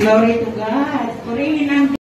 Glory to God. Purihin natin.